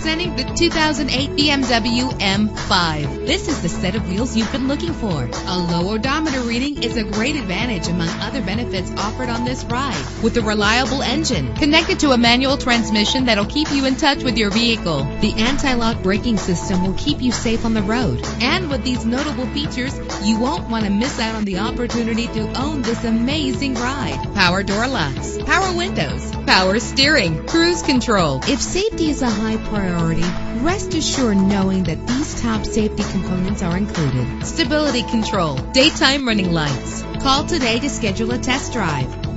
Presenting the 2008 BMW M5. This is the set of wheels you've been looking for. A low odometer reading is a great advantage among other benefits offered on this ride. With a reliable engine connected to a manual transmission that'll keep you in touch with your vehicle. The anti-lock braking system will keep you safe on the road. And with these notable features, you won't want to miss out on the opportunity to own this amazing ride. Power door locks, power windows, power steering, cruise control. If safety is a high priority, rest assured knowing that these top safety components are included. Stability control, daytime running lights. Call today to schedule a test drive.